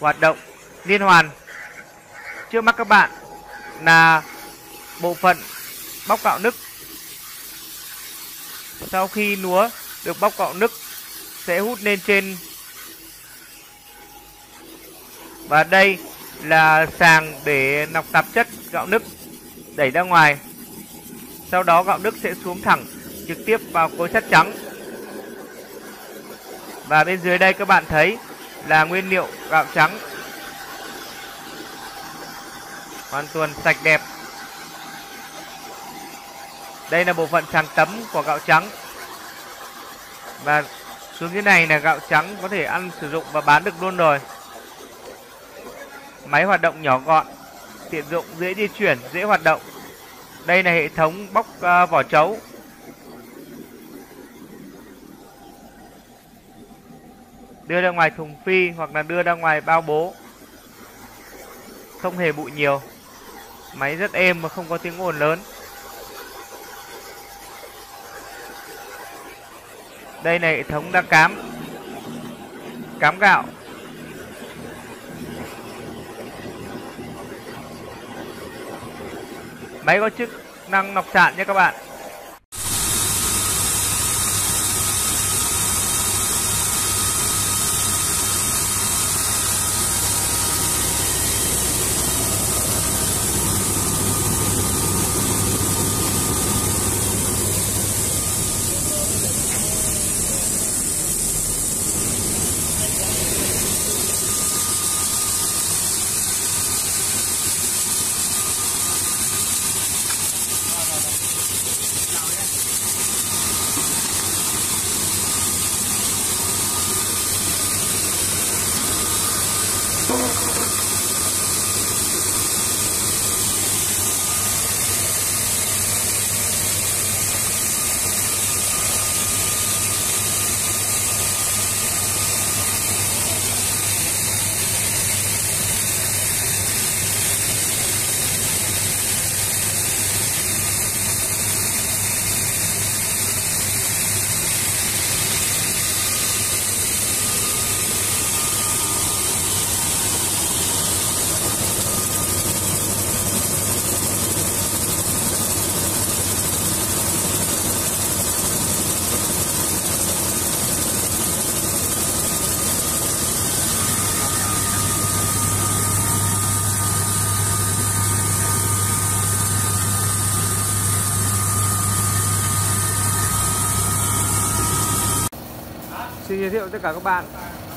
hoạt động liên hoàn. Trước mắt các bạn là bộ phận bóc gạo nức. Sau khi lúa được bóc gạo nức sẽ hút lên trên và đây là sàng để lọc tạp chất gạo nức đẩy ra ngoài. Sau đó gạo nức sẽ xuống thẳng trực tiếp vào cối sắt trắng. Và bên dưới đây các bạn thấy là nguyên liệu gạo trắng. Hoàn toàn sạch đẹp. Đây là bộ phận tràng tấm của gạo trắng. Và xuống dưới này là gạo trắng có thể ăn sử dụng và bán được luôn rồi. Máy hoạt động nhỏ gọn tiện dụng dễ di chuyển dễ hoạt động. Đây là hệ thống bóc uh, vỏ trấu đưa ra ngoài thùng phi hoặc là đưa ra ngoài bao bố. Không hề bụi nhiều. Máy rất êm và không có tiếng ồn lớn. Đây là hệ thống đa cám. Cám gạo. Máy có chức năng nọc sạn nha các bạn. Thank you. Xin giới thiệu tất cả các bạn.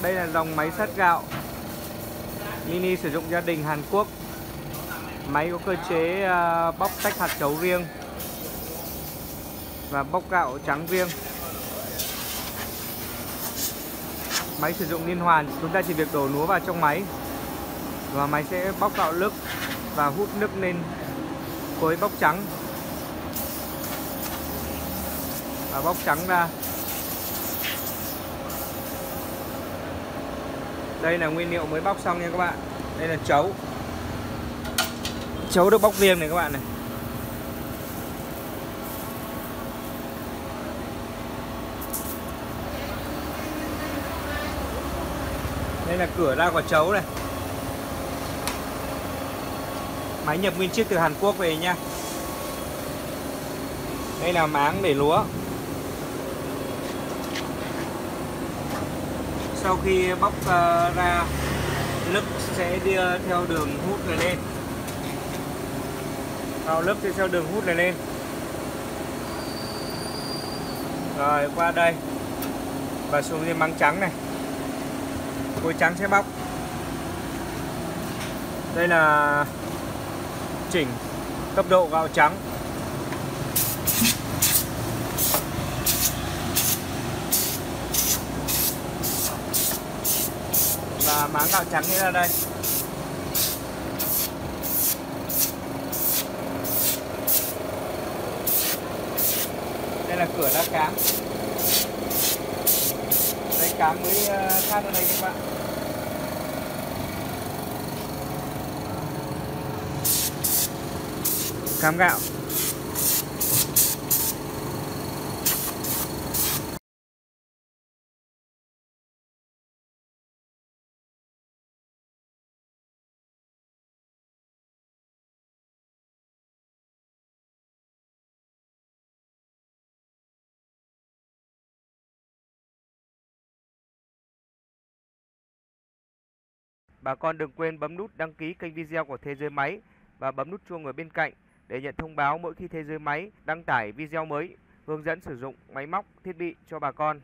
Đây là dòng máy sắt gạo. Mini sử dụng gia đình Hàn Quốc. Máy có cơ chế ờ, bóc tách hạt chấu riêng Và bóc gạo trắng riêng. Máy sử dụng liên hoàn. Chúng ta chỉ việc đổ lúa vào trong máy Và máy sẽ bóc gạo nước Và hút nước lên khối bóc trắng. Và bóc trắng ra. Đây là nguyên liệu mới bóc xong nha các bạn. Đây là chấu. Chấu được bóc riêng này các bạn này. Đây là cửa ra quả chấu này. Máy nhập nguyên chiếc từ Hàn Quốc về nha. Đây là máng để lúa. Sau khi bóc uh, ra lớp sẽ đi ờ, theo đường hút này lên. Sau lớp sẽ theo đường hút này lên. Rồi qua đây. Và xuống trên măng trắng này. Cối trắng sẽ bóc. Đây là chỉnh cấp độ gạo trắng. Máng gạo trắng như là đây. Đây là cửa đá cám. Đây cám mới ờ, khác ở đây các bạn. Cám gạo. Bà con đừng quên bấm nút đăng ký kênh video của Thế giới máy và bấm nút chuông ở bên cạnh để nhận thông báo mỗi khi Thế giới máy đăng tải video mới hướng dẫn sử dụng máy móc, thiết bị cho bà con.